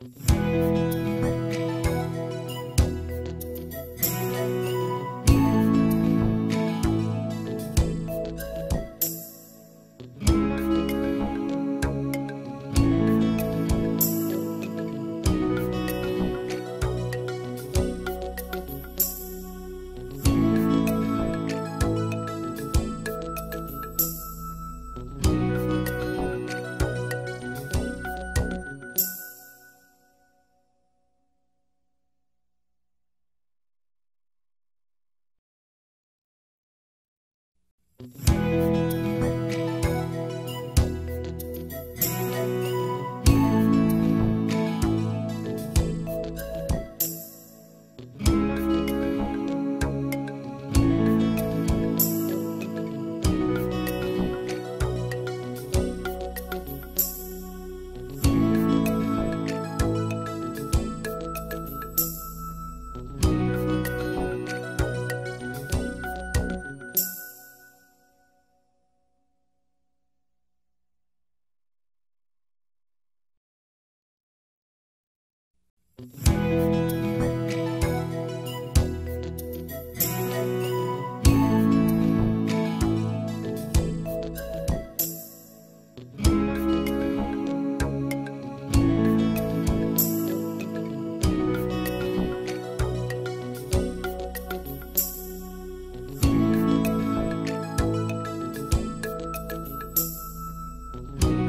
Thank Música Bye.